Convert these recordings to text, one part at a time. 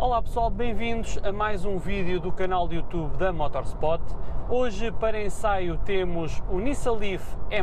Olá pessoal, bem-vindos a mais um vídeo do canal de YouTube da Motorspot. Hoje para ensaio temos o Nissan Leaf E+,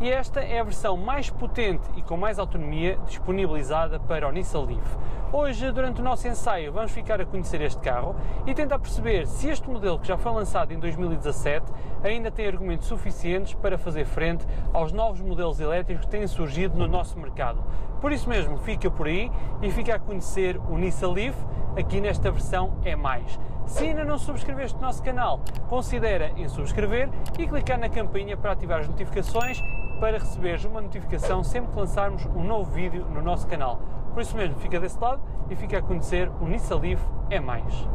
e esta é a versão mais potente e com mais autonomia disponibilizada para o Nissan Leaf. Hoje, durante o nosso ensaio, vamos ficar a conhecer este carro e tentar perceber se este modelo que já foi lançado em 2017 ainda tem argumentos suficientes para fazer frente aos novos modelos elétricos que têm surgido no nosso mercado. Por isso mesmo, fica por aí e fica a conhecer o Nissan Leaf aqui nesta versão é mais. Se ainda não subscreveste o nosso canal, considera em subscrever e clicar na campainha para ativar as notificações para receberes uma notificação sempre que lançarmos um novo vídeo no nosso canal. Por isso mesmo, fica desse lado e fica a conhecer o Nissan Leaf é mais.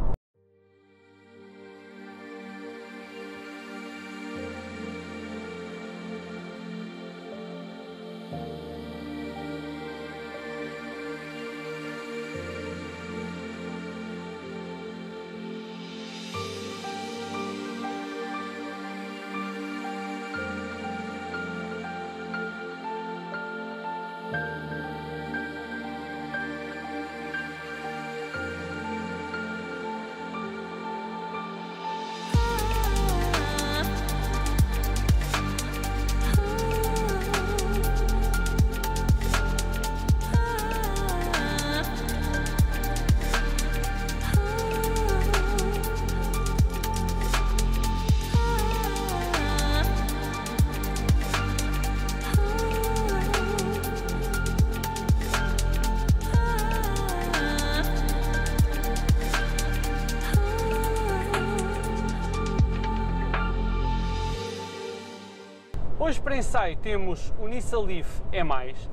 Para ensaio temos o Nissan Leaf E+.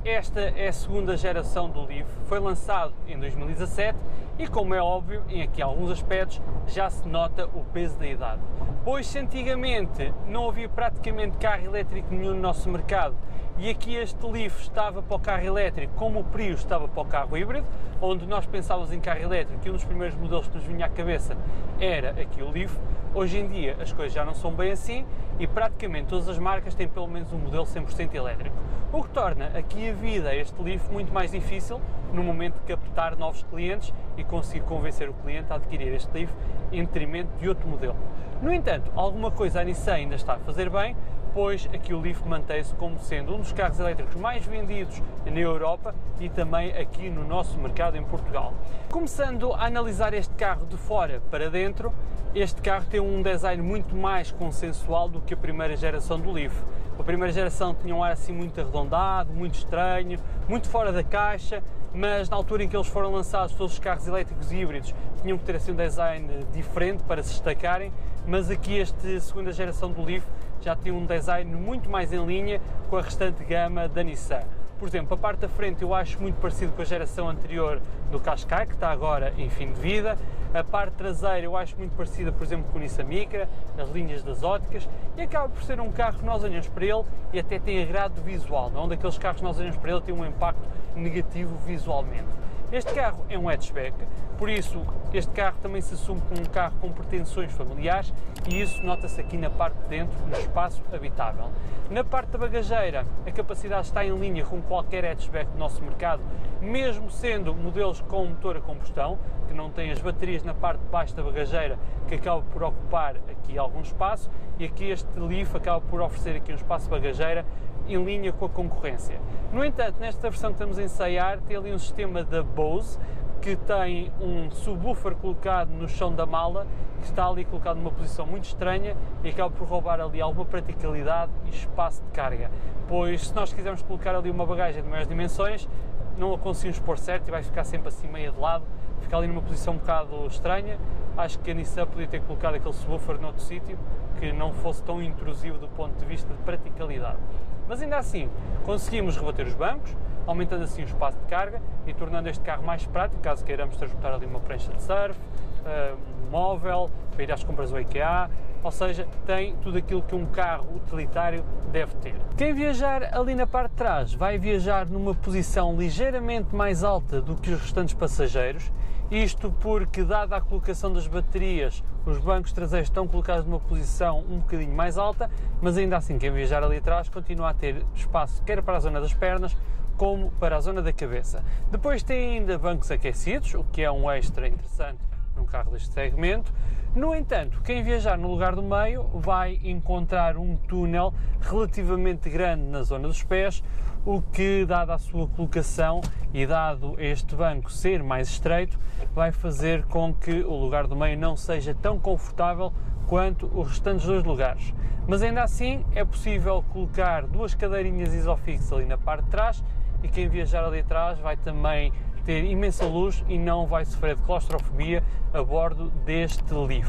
Esta é a segunda geração do Leaf, foi lançado em 2017 e como é óbvio, em aqui alguns aspectos, já se nota o peso da idade. Pois se antigamente não havia praticamente carro elétrico nenhum no nosso mercado e aqui este Leaf estava para o carro elétrico como o Prius estava para o carro híbrido, onde nós pensávamos em carro elétrico e um dos primeiros modelos que nos vinha à cabeça era aqui o Leaf, hoje em dia as coisas já não são bem assim e praticamente todas as marcas têm pelo menos um modelo 100% elétrico, o que torna aqui a vida a este Leaf muito mais difícil no momento de captar novos clientes e conseguir convencer o cliente a adquirir este Leaf em detrimento de outro modelo. No entanto, alguma coisa a Nissan ainda está a fazer bem, pois aqui o Leaf mantém-se como sendo um dos carros elétricos mais vendidos na Europa e também aqui no nosso mercado em Portugal. Começando a analisar este carro de fora para dentro, este carro tem um design muito mais consensual do que a primeira geração do Leaf. A primeira geração tinha um ar assim muito arredondado, muito estranho, muito fora da caixa, mas na altura em que eles foram lançados, todos os carros elétricos híbridos tinham que ter assim um design diferente para se destacarem, mas aqui esta segunda geração do Leaf já tem um design muito mais em linha com a restante gama da Nissan. Por exemplo, a parte da frente eu acho muito parecido com a geração anterior do Qashqai, que está agora em fim de vida. A parte traseira eu acho muito parecida, por exemplo, com o Nissan Micra, as linhas das óticas, e acaba por ser um carro que nós olhamos para ele e até tem agrado visual, não é um daqueles carros que nós olhamos para ele tem um impacto negativo visualmente. Este carro é um hatchback, por isso este carro também se assume como um carro com pretensões familiares e isso nota-se aqui na parte de dentro, no espaço habitável. Na parte da bagageira, a capacidade está em linha com qualquer hatchback do nosso mercado, mesmo sendo modelos com motor a combustão, que não têm as baterias na parte de baixo da bagageira, que acaba por ocupar aqui algum espaço, e aqui este Leaf acaba por oferecer aqui um espaço de bagageira em linha com a concorrência. No entanto, nesta versão que estamos a ensaiar, tem ali um sistema da Bose que tem um subwoofer colocado no chão da mala, que está ali colocado numa posição muito estranha e acaba por roubar ali alguma praticalidade e espaço de carga. Pois se nós quisermos colocar ali uma bagagem de maiores dimensões, não a conseguimos pôr certo e vai ficar sempre assim meio de lado, fica ali numa posição um bocado estranha. Acho que a Nissan podia ter colocado aquele subwoofer noutro sítio que não fosse tão intrusivo do ponto de vista de praticalidade. Mas ainda assim, conseguimos rebater os bancos, aumentando assim o espaço de carga e tornando este carro mais prático, caso queiramos transportar ali uma prancha de surf, um móvel, para ir às compras do IKEA, ou seja, tem tudo aquilo que um carro utilitário deve ter. Quem viajar ali na parte de trás vai viajar numa posição ligeiramente mais alta do que os restantes passageiros, isto porque, dada a colocação das baterias, os bancos traseiros estão colocados numa posição um bocadinho mais alta, mas ainda assim, quem viajar ali atrás continua a ter espaço quer para a zona das pernas, como para a zona da cabeça. Depois tem ainda bancos aquecidos, o que é um extra interessante num carro deste segmento. No entanto, quem viajar no lugar do meio vai encontrar um túnel relativamente grande na zona dos pés, o que, dada a sua colocação e dado este banco ser mais estreito, vai fazer com que o lugar do meio não seja tão confortável quanto os restantes dois lugares. Mas ainda assim é possível colocar duas cadeirinhas isofix ali na parte de trás e quem viajar ali atrás vai também ter imensa luz e não vai sofrer de claustrofobia a bordo deste Leaf.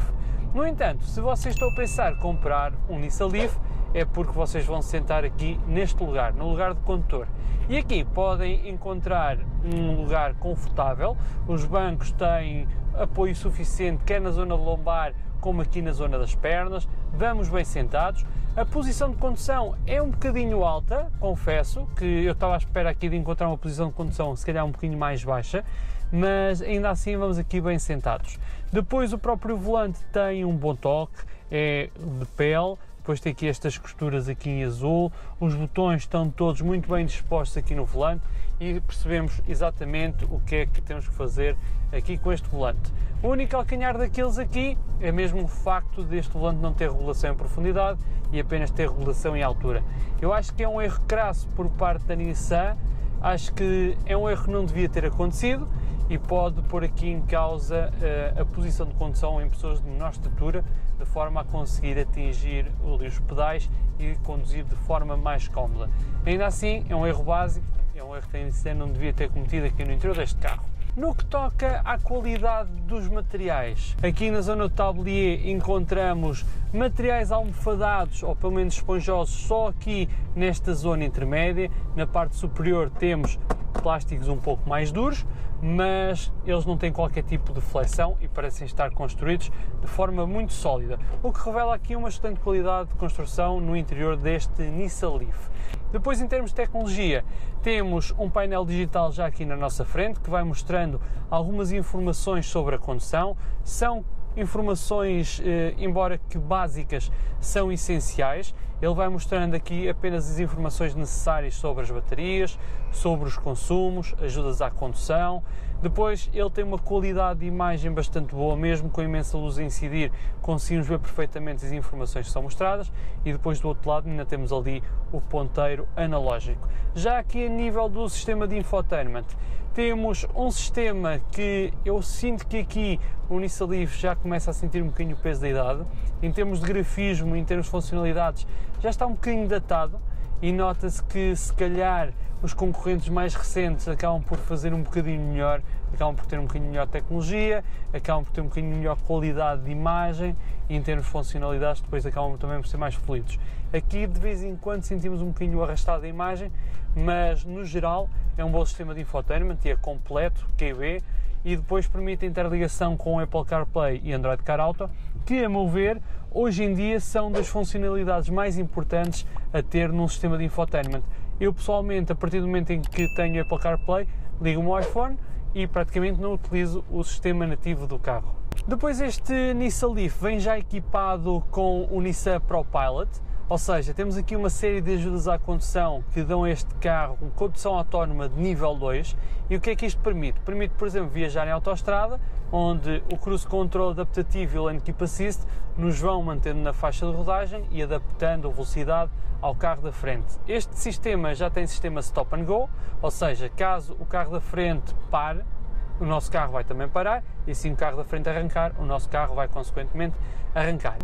No entanto, se vocês estão a pensar comprar um Nissan Leaf, é porque vocês vão se sentar aqui neste lugar, no lugar de condutor. E aqui podem encontrar um lugar confortável, os bancos têm apoio suficiente, quer na zona lombar como aqui na zona das pernas, vamos bem sentados. A posição de condução é um bocadinho alta, confesso, que eu estava à espera aqui de encontrar uma posição de condução se calhar um bocadinho mais baixa, mas ainda assim vamos aqui bem sentados. Depois o próprio volante tem um bom toque, é de pele, depois tem aqui estas costuras aqui em azul, os botões estão todos muito bem dispostos aqui no volante e percebemos exatamente o que é que temos que fazer aqui com este volante. O único calcanhar daqueles aqui é mesmo o facto deste volante não ter regulação em profundidade e apenas ter regulação em altura. Eu acho que é um erro crasso por parte da Nissan, acho que é um erro que não devia ter acontecido e pode pôr aqui em causa uh, a posição de condução em pessoas de menor estatura, de forma a conseguir atingir os pedais e conduzir de forma mais cómoda. Ainda assim, é um erro básico, é um erro que a Nissan não devia ter cometido aqui no interior deste carro. No que toca à qualidade dos materiais, aqui na zona do tablier encontramos materiais almofadados ou pelo menos esponjosos só aqui nesta zona intermédia. Na parte superior temos plásticos um pouco mais duros, mas eles não têm qualquer tipo de flexão e parecem estar construídos de forma muito sólida, o que revela aqui uma excelente qualidade de construção no interior deste Nissan Leaf. Depois, em termos de tecnologia, temos um painel digital já aqui na nossa frente que vai mostrando algumas informações sobre a condução. São informações, eh, embora que básicas, são essenciais. Ele vai mostrando aqui apenas as informações necessárias sobre as baterias, sobre os consumos, ajudas à condução. Depois ele tem uma qualidade de imagem bastante boa, mesmo com a imensa luz a incidir, conseguimos ver perfeitamente as informações que são mostradas e depois do outro lado ainda temos ali o ponteiro analógico. Já aqui a nível do sistema de infotainment, temos um sistema que eu sinto que aqui o Nissan Leaf já começa a sentir um bocadinho o peso da idade. Em termos de grafismo, em termos de funcionalidades, já está um bocadinho datado e nota-se que se calhar os concorrentes mais recentes acabam por fazer um bocadinho melhor, acabam por ter um bocadinho melhor tecnologia, acabam por ter um bocadinho melhor qualidade de imagem e em termos de funcionalidades depois acabam também por ser mais fluidos. Aqui de vez em quando sentimos um bocadinho arrastado a imagem, mas no geral é um bom sistema de infotainment e é completo, QB, e depois permite a interligação com Apple CarPlay e Android Car Auto, que a meu ver hoje em dia são das funcionalidades mais importantes a ter num sistema de infotainment. Eu pessoalmente, a partir do momento em que tenho Apple CarPlay, ligo o iPhone e praticamente não utilizo o sistema nativo do carro. Depois este Nissan Leaf vem já equipado com o Nissan ProPilot, ou seja, temos aqui uma série de ajudas à condução que dão a este carro uma condução autónoma de nível 2 e o que é que isto permite? Permite, por exemplo, viajar em autoestrada, onde o Cruise Control adaptativo e o Lane Keep Assist nos vão mantendo na faixa de rodagem e adaptando a velocidade ao carro da frente. Este sistema já tem sistema Stop and Go, ou seja, caso o carro da frente pare, o nosso carro vai também parar e se o carro da frente arrancar, o nosso carro vai consequentemente arrancar.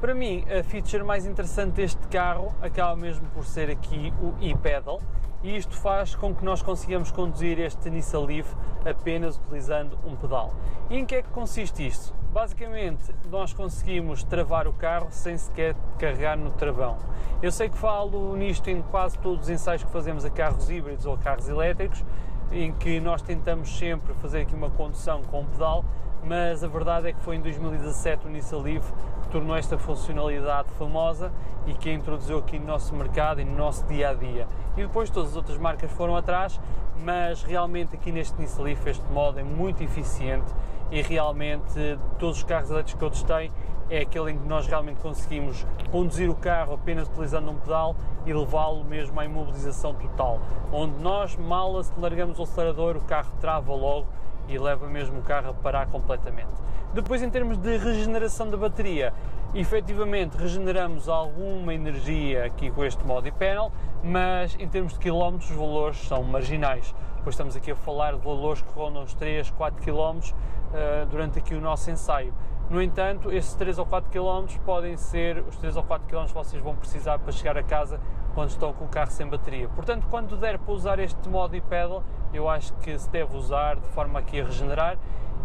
Para mim, a feature mais interessante deste carro acaba mesmo por ser aqui o e-pedal e isto faz com que nós consigamos conduzir este Nissan Leaf apenas utilizando um pedal. E em que é que consiste isto? Basicamente, nós conseguimos travar o carro sem sequer carregar no travão. Eu sei que falo nisto em quase todos os ensaios que fazemos a carros híbridos ou carros elétricos, em que nós tentamos sempre fazer aqui uma condução com pedal, mas a verdade é que foi em 2017 o Nissan Leaf tornou esta funcionalidade famosa e que a introduziu aqui no nosso mercado e no nosso dia a dia. E depois todas as outras marcas foram atrás, mas realmente aqui neste Nissan Leaf este modo é muito eficiente e realmente todos os carros elétricos que eu testei é aquele em que nós realmente conseguimos conduzir o carro apenas utilizando um pedal e levá-lo mesmo à imobilização total, onde nós mal largamos o acelerador, o carro trava logo e leva mesmo o carro a parar completamente. Depois, em termos de regeneração da bateria, efetivamente regeneramos alguma energia aqui com este Modi Panel, mas em termos de quilómetros os valores são marginais, pois estamos aqui a falar de valores que rondam os 3, 4 km uh, durante aqui o nosso ensaio. No entanto, esses 3 ou 4 km podem ser os 3 ou 4 km que vocês vão precisar para chegar a casa quando estão com o carro sem bateria. Portanto, quando der para usar este modo e pedal, eu acho que se deve usar de forma aqui a regenerar.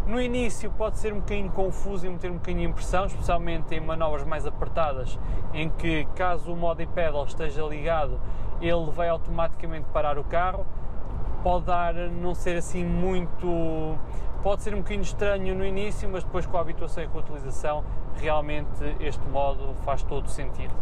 No início pode ser um bocadinho confuso e meter um bocadinho de impressão, especialmente em manobras mais apertadas, em que caso o modo e pedal esteja ligado, ele vai automaticamente parar o carro. Pode dar, não ser assim muito Pode ser um bocadinho estranho no início, mas depois com a habituação e com a utilização, realmente este modo faz todo sentido.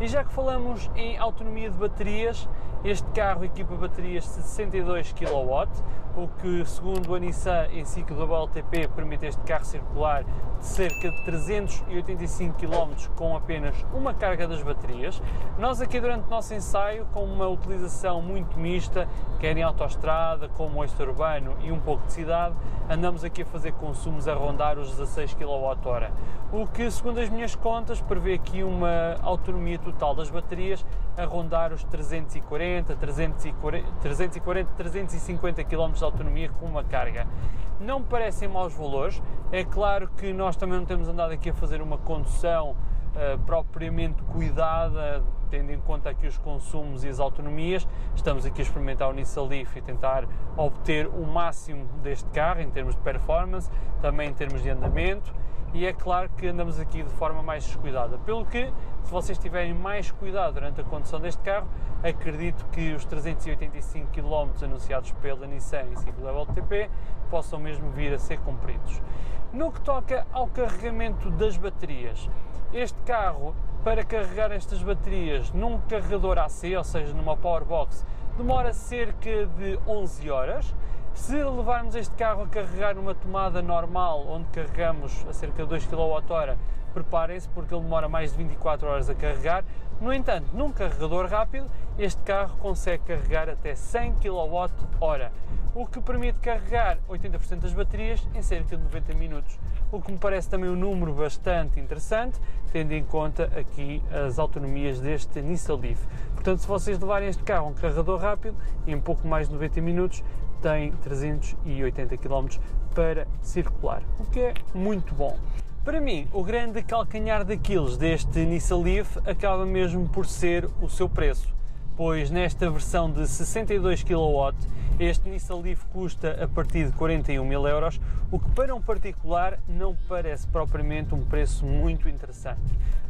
E já que falamos em autonomia de baterias, este carro equipa baterias de 62 kW, o que, segundo a Nissan em ciclo da WLTP, permite este carro circular de cerca de 385 km com apenas uma carga das baterias. Nós aqui durante o nosso ensaio, com uma utilização muito mista, quer em autoestrada, como este urbano e um pouco de cidade, andamos aqui a fazer consumos a rondar os 16 kWh, o que, segundo as minhas contas, prevê aqui uma autonomia total das baterias a rondar os 340, 340, 340 350 km de autonomia com uma carga. Não me parecem maus valores, é claro que nós também não temos andado aqui a fazer uma condução uh, propriamente cuidada, tendo em conta aqui os consumos e as autonomias, estamos aqui a experimentar o Nissan Leaf e tentar obter o máximo deste carro em termos de performance, também em termos de andamento e é claro que andamos aqui de forma mais descuidada. Pelo que, se vocês tiverem mais cuidado durante a condução deste carro, acredito que os 385 km anunciados pela Nissan em ciclo WLTP possam mesmo vir a ser cumpridos. No que toca ao carregamento das baterias, este carro, para carregar estas baterias num carregador AC, ou seja, numa Powerbox, demora cerca de 11 horas se levarmos este carro a carregar numa tomada normal, onde carregamos a cerca de 2 kWh, preparem-se porque ele demora mais de 24 horas a carregar. No entanto, num carregador rápido, este carro consegue carregar até 100 kWh, o que permite carregar 80% das baterias em cerca de 90 minutos, o que me parece também um número bastante interessante, tendo em conta aqui as autonomias deste Nissan Leaf. Portanto, se vocês levarem este carro a um carregador rápido, em pouco mais de 90 minutos, tem 380 km para circular, o que é muito bom. Para mim, o grande calcanhar daqueles deste Nissan Leaf acaba mesmo por ser o seu preço, pois nesta versão de 62 kW este Nissan Leaf custa a partir de 41 mil euros, o que para um particular não parece propriamente um preço muito interessante.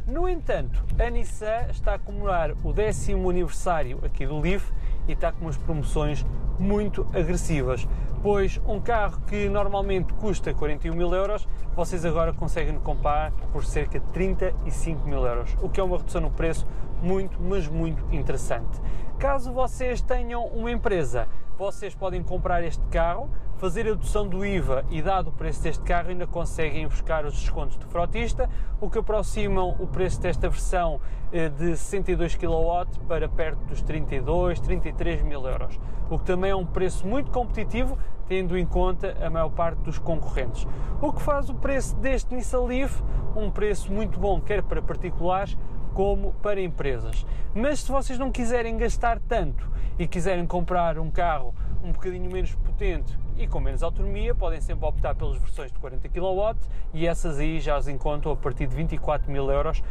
No entanto, a Nissan está a comemorar o décimo aniversário aqui do Leaf e está com umas promoções muito agressivas, pois um carro que normalmente custa 41 mil euros, vocês agora conseguem comprar por cerca de 35 mil euros, o que é uma redução no preço muito, mas muito interessante. Caso vocês tenham uma empresa, vocês podem comprar este carro, fazer a dedução do IVA e dado o preço deste carro ainda conseguem buscar os descontos de frotista, o que aproximam o preço desta versão eh, de 62 kW para perto dos 32, 33 mil euros, o que também é um preço muito competitivo tendo em conta a maior parte dos concorrentes. O que faz o preço deste Nissan Leaf um preço muito bom, quer para particulares como para empresas. Mas se vocês não quiserem gastar tanto e quiserem comprar um carro um bocadinho menos potente e com menos autonomia, podem sempre optar pelas versões de 40 kW e essas aí já as encontram a partir de 24 mil euros,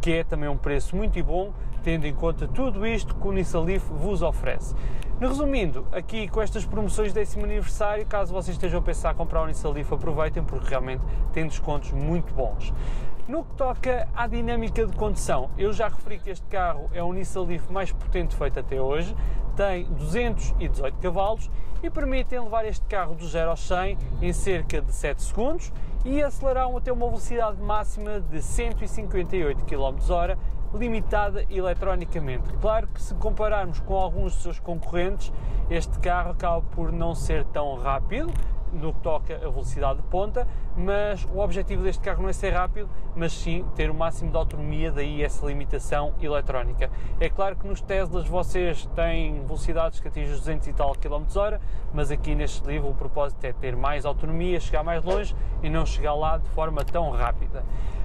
que é também um preço muito bom, tendo em conta tudo isto que o Nissan Leaf vos oferece. Resumindo, aqui com estas promoções de décimo aniversário, caso vocês estejam a pensar em comprar o Nissan Leaf, aproveitem porque realmente tem descontos muito bons. No que toca à dinâmica de condução, eu já referi que este carro é o Nissan Leaf mais potente feito até hoje, tem 218 cavalos e permitem levar este carro do 0 ao 100 em cerca de 7 segundos e acelerar até uma velocidade máxima de 158 km/h, limitada eletronicamente. Claro que se compararmos com alguns dos seus concorrentes, este carro acaba por não ser tão rápido, no que toca a velocidade de ponta, mas o objetivo deste carro não é ser rápido, mas sim ter o máximo de autonomia, daí essa limitação eletrónica. É claro que nos Teslas vocês têm velocidades que atingem os 200 e tal km hora, mas aqui neste livro o propósito é ter mais autonomia, chegar mais longe e não chegar lá de forma tão rápida.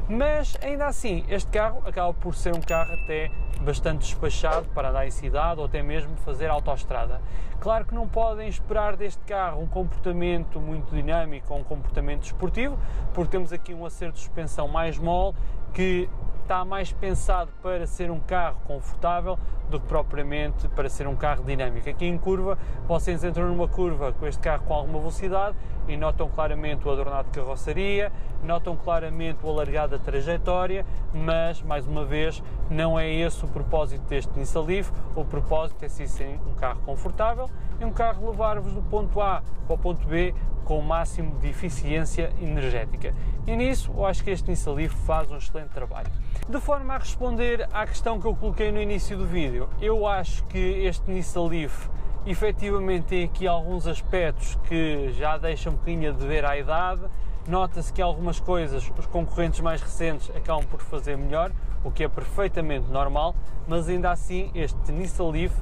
Mas ainda assim, este carro acaba por ser um carro até bastante despachado para andar em cidade ou até mesmo fazer autoestrada. Claro que não podem esperar deste carro um comportamento muito dinâmico ou um comportamento esportivo, porque temos aqui um acerto de suspensão mais mole que está mais pensado para ser um carro confortável do que propriamente para ser um carro dinâmico. Aqui em curva, vocês entram numa curva com este carro com alguma velocidade e notam claramente o adornado de carroçaria, notam claramente o alargado da trajetória, mas, mais uma vez, não é esse o propósito deste Nissan Leaf. O propósito é sim um carro confortável e um carro levar-vos do ponto A para o ponto B com o máximo de eficiência energética. E nisso, eu acho que este Nissan Leaf faz um excelente trabalho. De forma a responder à questão que eu coloquei no início do vídeo, eu acho que este Nissan Leaf efetivamente tem aqui alguns aspectos que já deixam um bocadinho a dever à idade. Nota-se que algumas coisas os concorrentes mais recentes acabam por fazer melhor, o que é perfeitamente normal, mas ainda assim este Nissan Leaf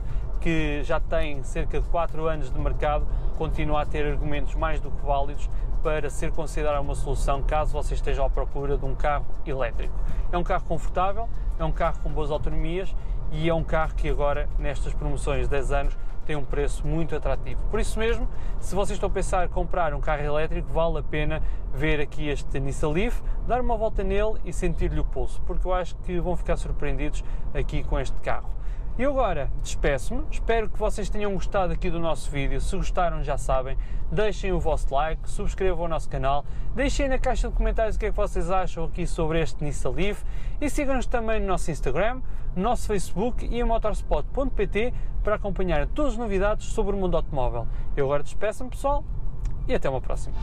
que já tem cerca de 4 anos de mercado, continua a ter argumentos mais do que válidos para ser considerada uma solução caso você esteja à procura de um carro elétrico. É um carro confortável, é um carro com boas autonomias e é um carro que agora, nestas promoções de 10 anos, tem um preço muito atrativo. Por isso mesmo, se vocês estão a pensar em comprar um carro elétrico, vale a pena ver aqui este Nissan Leaf, dar uma volta nele e sentir-lhe o pulso, porque eu acho que vão ficar surpreendidos aqui com este carro. E agora despeço-me, espero que vocês tenham gostado aqui do nosso vídeo. Se gostaram, já sabem, deixem o vosso like, subscrevam o nosso canal, deixem na caixa de comentários o que é que vocês acham aqui sobre este Nissan Leaf e sigam-nos também no nosso Instagram, no nosso Facebook e em motorspot.pt para acompanhar todas as novidades sobre o mundo automóvel. Eu agora despeço-me, pessoal, e até uma próxima.